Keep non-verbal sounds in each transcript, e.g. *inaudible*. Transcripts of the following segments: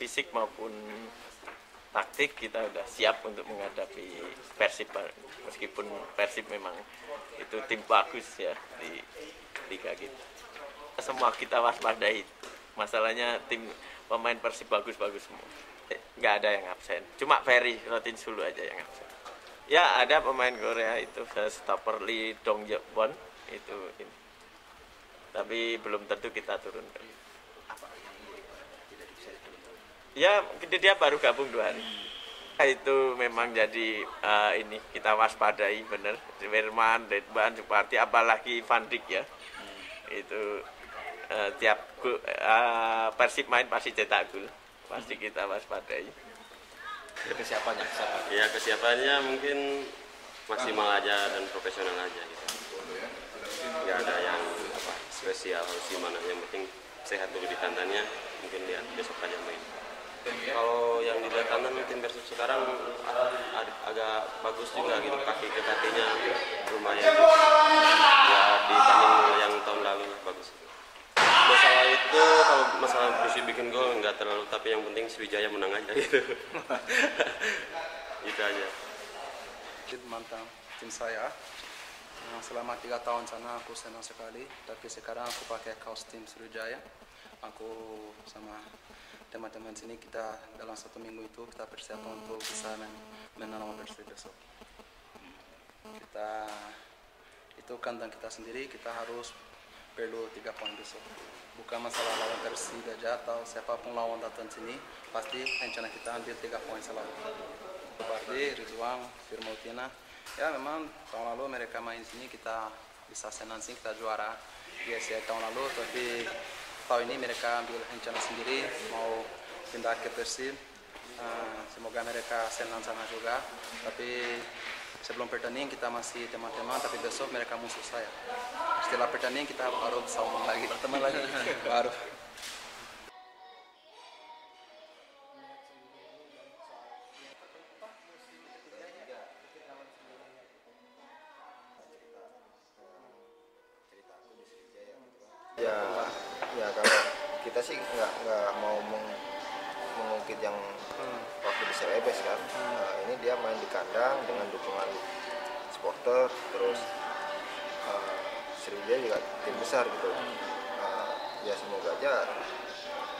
fisik maupun taktik kita udah siap untuk menghadapi Persib meskipun Persib memang itu tim bagus ya di liga kita. Semua kita waspadai. Masalahnya tim pemain Persib bagus-bagus semua. Nggak ada yang absen. Cuma Ferry Rotin Sulu aja yang absen. Ya ada pemain Korea itu stopper Lee Dong Bon itu ini. Tapi belum tentu kita turun ya dia baru gabung dua hari. Itu memang jadi uh, ini kita waspadai bener. Firman, Dedban, Suparti apalagi Van Dijk ya. Hmm. itu uh, tiap uh, Persib main pasti cetak gol. Pasti hmm. kita waspadai. Ya, kesiapannya? Ya kesiapannya mungkin maksimal aja dan profesional aja gitu. Nggak ada yang apa spesial harus gimana. Yang penting sehat dulu di tantannya mungkin lihat besok aja main kalau yang di kanan tim Persib sekarang agak bagus juga gitu kaki ke kakinya lumayan. Ya dibanding yang tahun lalu bagus. Masalah itu kalau masalah Persib bikin gol nggak terlalu tapi yang penting Sriwijaya menang aja gitu. *laughs* Itu aja. Mantan tim saya selama tiga tahun sana aku senang sekali. Tapi sekarang aku pakai kaos tim Sriwijaya. Aku sama teman-teman sini kita dalam satu minggu itu kita persiapan untuk bisa men menanam Persib besok. Kita itu kandang kita sendiri kita harus perlu tiga poin besok. Bukan masalah lawan Persib aja atau siapa pun lawan datang sini pasti rencana kita ambil tiga poin selalu. Berarti Ridwan, Firmautina, ya memang tahun lalu mereka main sini kita bisa senang sih kita juara di ya tahun lalu tapi tahun ini mereka ambil rencana sendiri mau pindah ke Persib. Uh, semoga mereka senang sana juga. Tapi sebelum pertandingan kita masih teman-teman tapi besok mereka musuh saya. Setelah pertandingan kita baru sama lagi berteman lagi. *laughs* Baru kita sih nggak nggak mau meng, mengungkit yang hmm. waktu di Celebes kan hmm. nah, ini dia main di kandang dengan dukungan supporter terus uh, Sriwijaya juga tim besar gitu hmm. uh, ya semoga aja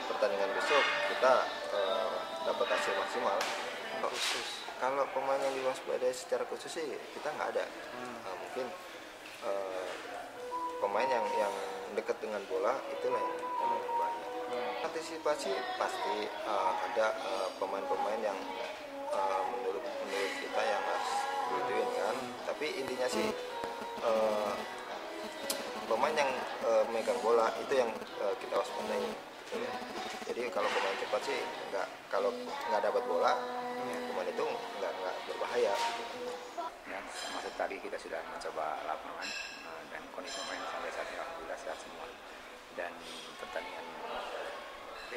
pertandingan besok kita uh, dapat hasil maksimal khusus kalau pemain yang diwaspadai secara khusus sih kita nggak ada hmm. uh, mungkin uh, pemain yang yang dekat dengan bola itulah yang antisipasi pasti uh, ada eh, pemain-pemain uh, yang uh, menurut menurut kita yang harus dituin kan tapi intinya sih uh, pemain yang uh, megang bola itu yang uh, kita waspadai gitu ya. jadi kalau pemain cepat sih nggak kalau nggak dapat bola ya, pemain itu nggak nggak berbahaya gitu. ya maksud tadi kita sudah mencoba lapangan dan kondisi pemain sampai saat ini alhamdulillah sehat semua dan pertandingan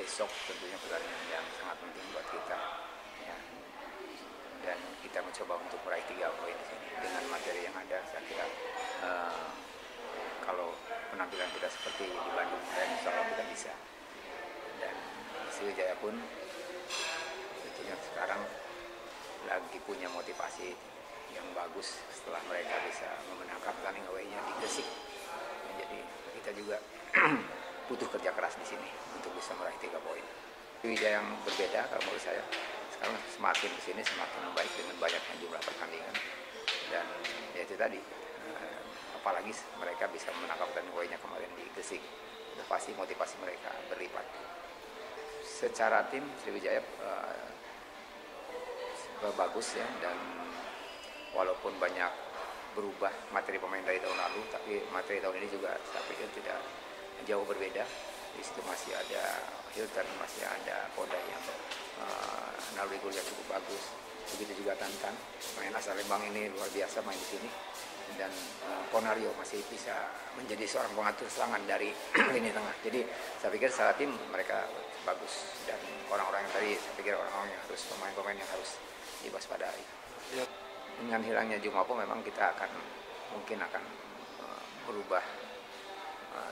besok tentunya pertandingan yang sangat penting buat kita ya. dan kita mencoba untuk meraih tiga poin di sini. Dengan materi yang ada saya kira uh, kalau penampilan kita seperti di Bandung dan insya Allah kita bisa. Dan Sriwijaya pun tentunya sekarang lagi punya motivasi yang bagus setelah mereka bisa memenangkan pertandingan away-nya di Gresik. Jadi kita juga *clears throat* butuh kerja keras di sini untuk bisa meraih tiga poin. Wijaya yang berbeda kalau menurut saya sekarang semakin di sini semakin membaik dengan banyaknya jumlah pertandingan dan ya itu tadi eh, apalagi mereka bisa menangkap dan poinnya kemarin di Gresik itu pasti motivasi mereka berlipat. Secara tim Sriwijaya uh, bagus ya dan walaupun banyak berubah materi pemain dari tahun lalu tapi materi tahun ini juga saya pikir tidak jauh berbeda. Di situ masih ada Hilton masih ada Koda yang uh, naluri gol yang cukup bagus. Begitu juga Tantan. Main asal Lembang ini luar biasa main di sini. Dan uh, Ponario masih bisa menjadi seorang pengatur serangan dari *clears throat* lini tengah. Jadi saya pikir saat tim mereka bagus. Dan orang-orang yang tadi saya pikir orang-orang yang harus pemain-pemain yang harus diwaspadai. Ya. dengan hilangnya Jumapo memang kita akan mungkin akan berubah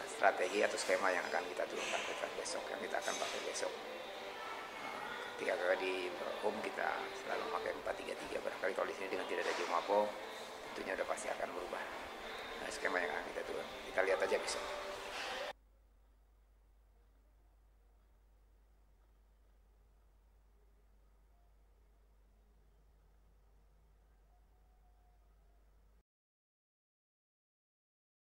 strategi atau skema yang akan kita turunkan ke besok yang kita akan pakai besok. Ketika di home kita selalu pakai 4-3-3 barangkali kalau di sini dengan tidak ada Jumapo tentunya udah pasti akan berubah. Nah, skema yang akan kita turun. Kita lihat aja besok